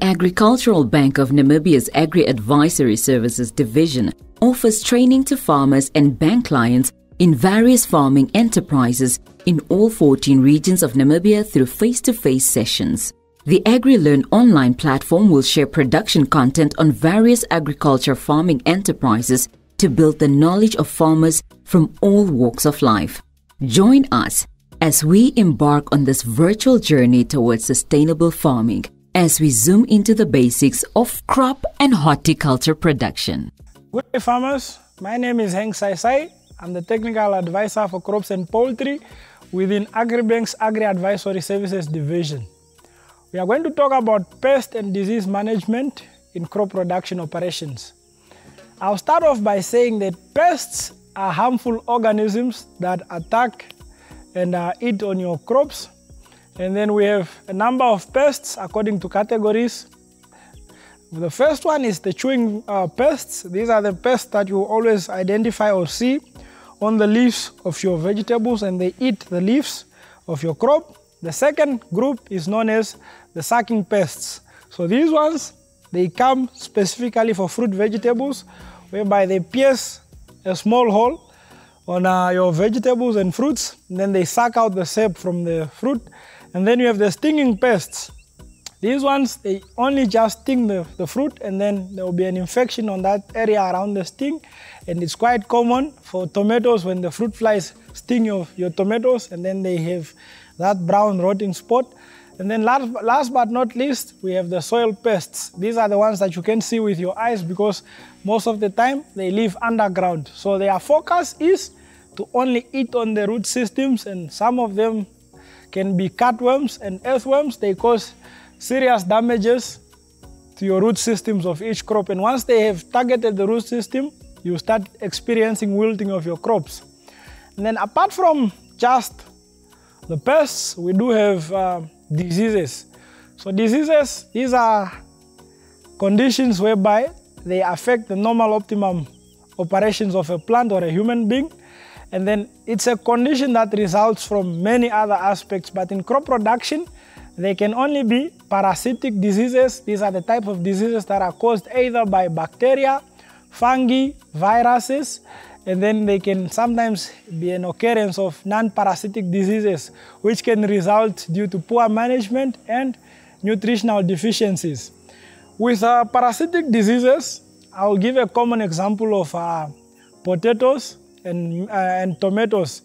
The Agricultural Bank of Namibia's Agri Advisory Services Division offers training to farmers and bank clients in various farming enterprises in all 14 regions of Namibia through face to face sessions. The AgriLearn online platform will share production content on various agriculture farming enterprises to build the knowledge of farmers from all walks of life. Join us as we embark on this virtual journey towards sustainable farming as we zoom into the basics of crop and horticulture production. Good day, farmers. My name is Hanks Saisai. I'm the technical advisor for crops and poultry within AgriBank's Agri Advisory Services Division. We are going to talk about pest and disease management in crop production operations. I'll start off by saying that pests are harmful organisms that attack and uh, eat on your crops. And then we have a number of pests according to categories. The first one is the chewing uh, pests. These are the pests that you always identify or see on the leaves of your vegetables and they eat the leaves of your crop. The second group is known as the sucking pests. So these ones, they come specifically for fruit vegetables, whereby they pierce a small hole on uh, your vegetables and fruits, and then they suck out the sap from the fruit. And then you have the stinging pests. These ones, they only just sting the, the fruit and then there will be an infection on that area around the sting. And it's quite common for tomatoes when the fruit flies sting your, your tomatoes and then they have that brown rotting spot. And then last, last but not least, we have the soil pests. These are the ones that you can see with your eyes because most of the time they live underground. So their focus is to only eat on the root systems and some of them can be cutworms and earthworms. They cause serious damages to your root systems of each crop. And once they have targeted the root system, you start experiencing wilting of your crops. And then apart from just the pests, we do have uh, diseases. So diseases, these are conditions whereby they affect the normal optimum operations of a plant or a human being. And then it's a condition that results from many other aspects. But in crop production, they can only be parasitic diseases. These are the type of diseases that are caused either by bacteria, fungi, viruses, and then they can sometimes be an occurrence of non-parasitic diseases, which can result due to poor management and nutritional deficiencies. With uh, parasitic diseases, I'll give a common example of uh, potatoes and, uh, and tomatoes.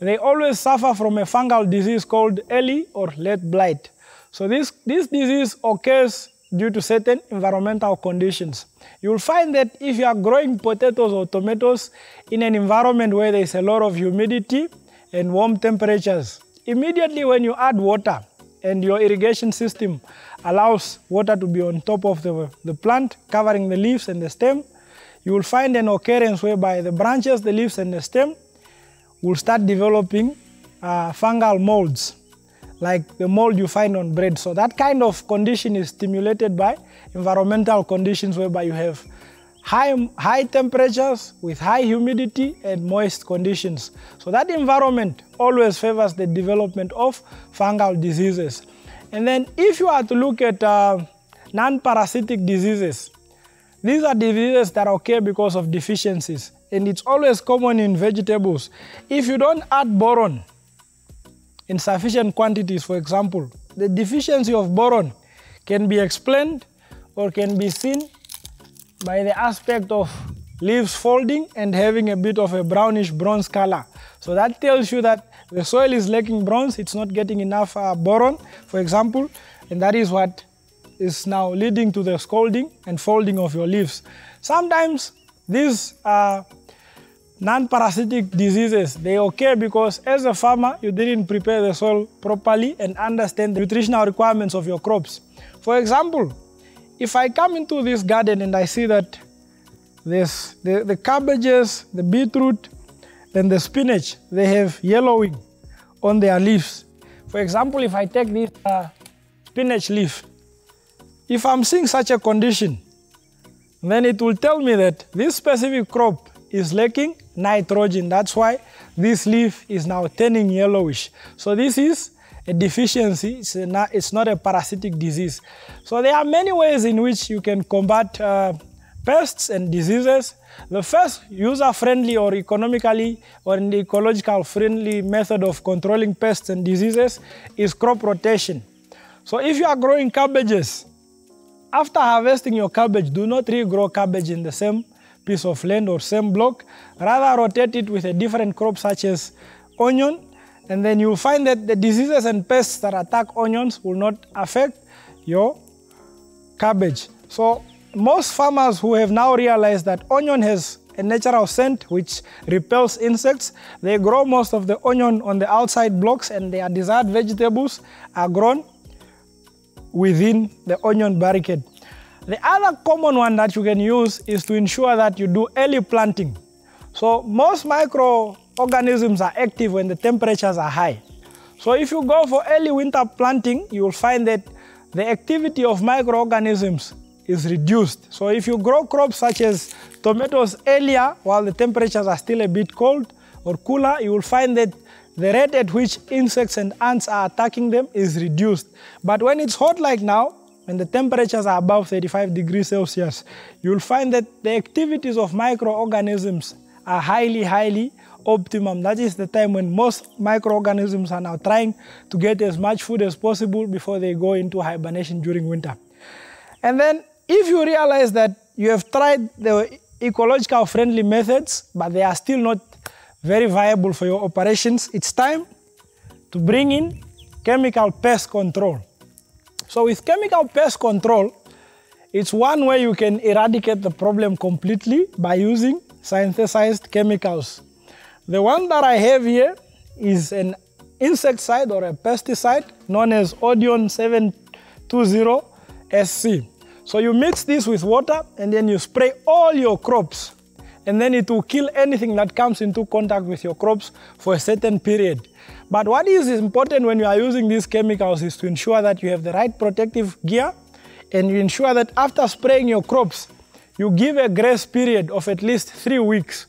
They always suffer from a fungal disease called early or late blight. So this, this disease occurs due to certain environmental conditions. You'll find that if you are growing potatoes or tomatoes in an environment where there's a lot of humidity and warm temperatures, immediately when you add water and your irrigation system allows water to be on top of the, the plant, covering the leaves and the stem, you will find an occurrence whereby the branches, the leaves and the stem will start developing uh, fungal molds like the mold you find on bread. So that kind of condition is stimulated by environmental conditions whereby you have high, high temperatures with high humidity and moist conditions. So that environment always favors the development of fungal diseases. And then if you are to look at uh, non-parasitic diseases, these are diseases that occur because of deficiencies. And it's always common in vegetables. If you don't add boron, in sufficient quantities, for example, the deficiency of boron can be explained or can be seen by the aspect of leaves folding and having a bit of a brownish bronze color. So that tells you that the soil is lacking bronze, it's not getting enough uh, boron, for example, and that is what is now leading to the scalding and folding of your leaves. Sometimes these uh, Non-parasitic diseases, they occur because as a farmer, you didn't prepare the soil properly and understand the nutritional requirements of your crops. For example, if I come into this garden and I see that this, the, the cabbages, the beetroot, and the spinach, they have yellowing on their leaves. For example, if I take this uh, spinach leaf, if I'm seeing such a condition, then it will tell me that this specific crop is lacking nitrogen. That's why this leaf is now turning yellowish. So this is a deficiency, it's not, it's not a parasitic disease. So there are many ways in which you can combat uh, pests and diseases. The first user-friendly or economically or ecological friendly method of controlling pests and diseases is crop rotation. So if you are growing cabbages, after harvesting your cabbage, do not regrow cabbage in the same piece of land or same block. Rather rotate it with a different crop such as onion and then you'll find that the diseases and pests that attack onions will not affect your cabbage. So most farmers who have now realized that onion has a natural scent which repels insects, they grow most of the onion on the outside blocks and their desired vegetables are grown within the onion barricade. The other common one that you can use is to ensure that you do early planting. So most microorganisms are active when the temperatures are high. So if you go for early winter planting, you will find that the activity of microorganisms is reduced. So if you grow crops such as tomatoes earlier while the temperatures are still a bit cold or cooler, you will find that the rate at which insects and ants are attacking them is reduced. But when it's hot like now, when the temperatures are above 35 degrees Celsius, you'll find that the activities of microorganisms are highly, highly optimum. That is the time when most microorganisms are now trying to get as much food as possible before they go into hibernation during winter. And then if you realize that you have tried the ecological friendly methods, but they are still not very viable for your operations, it's time to bring in chemical pest control. So with chemical pest control, it's one way you can eradicate the problem completely by using synthesized chemicals. The one that I have here is an insecticide or a pesticide known as Odion 720 SC. So you mix this with water and then you spray all your crops and then it will kill anything that comes into contact with your crops for a certain period. But what is important when you are using these chemicals is to ensure that you have the right protective gear and you ensure that after spraying your crops, you give a grace period of at least three weeks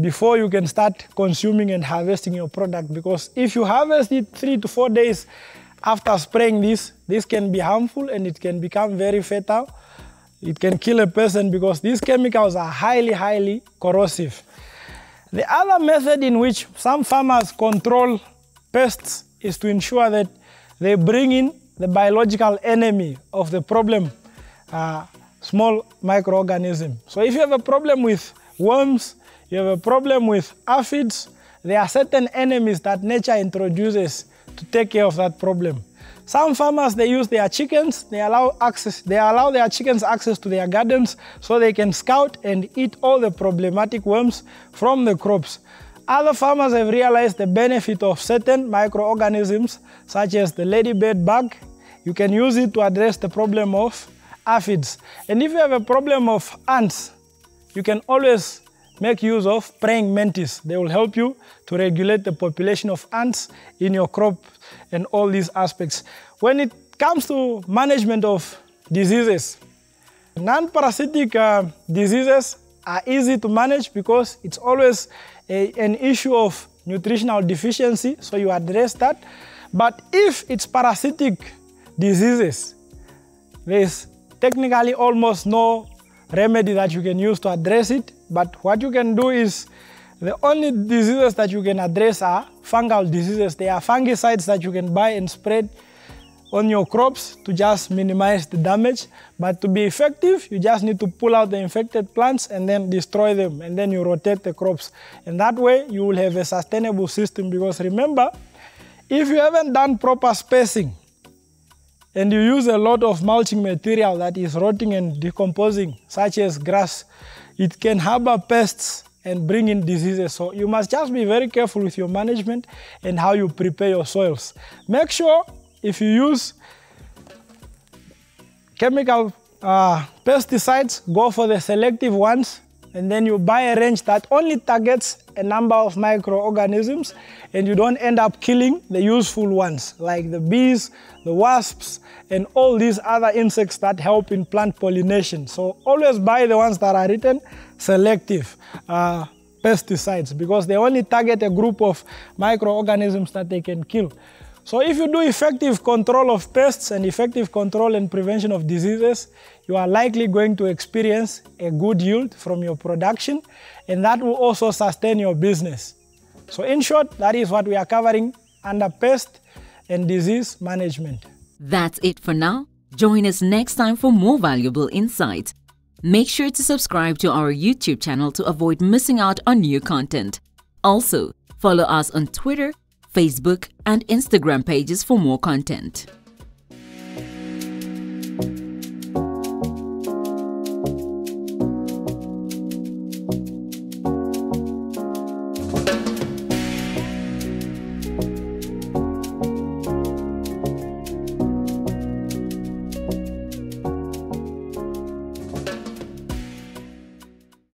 before you can start consuming and harvesting your product because if you harvest it three to four days after spraying this, this can be harmful and it can become very fatal. It can kill a person because these chemicals are highly, highly corrosive. The other method in which some farmers control pests is to ensure that they bring in the biological enemy of the problem, uh, small microorganism. So if you have a problem with worms, you have a problem with aphids, there are certain enemies that nature introduces to take care of that problem. Some farmers, they use their chickens, they allow access, they allow their chickens access to their gardens so they can scout and eat all the problematic worms from the crops. Other farmers have realized the benefit of certain microorganisms such as the ladybird bug. You can use it to address the problem of aphids. And if you have a problem of ants, you can always make use of praying mantis. They will help you to regulate the population of ants in your crop and all these aspects. When it comes to management of diseases, non-parasitic uh, diseases are easy to manage because it's always a, an issue of nutritional deficiency, so you address that. But if it's parasitic diseases, there's technically almost no remedy that you can use to address it. But what you can do is the only diseases that you can address are fungal diseases. They are fungicides that you can buy and spread on your crops to just minimize the damage. But to be effective, you just need to pull out the infected plants and then destroy them. And then you rotate the crops. And that way, you will have a sustainable system. Because remember, if you haven't done proper spacing, and you use a lot of mulching material that is rotting and decomposing, such as grass, it can harbor pests and bring in diseases. So you must just be very careful with your management and how you prepare your soils. Make sure if you use chemical uh, pesticides, go for the selective ones and then you buy a range that only targets a number of microorganisms and you don't end up killing the useful ones like the bees, the wasps, and all these other insects that help in plant pollination. So always buy the ones that are written selective uh, pesticides because they only target a group of microorganisms that they can kill. So if you do effective control of pests and effective control and prevention of diseases, you are likely going to experience a good yield from your production and that will also sustain your business. So in short, that is what we are covering under pest and disease management. That's it for now. Join us next time for more valuable insights. Make sure to subscribe to our YouTube channel to avoid missing out on new content. Also, follow us on Twitter, Facebook, and Instagram pages for more content.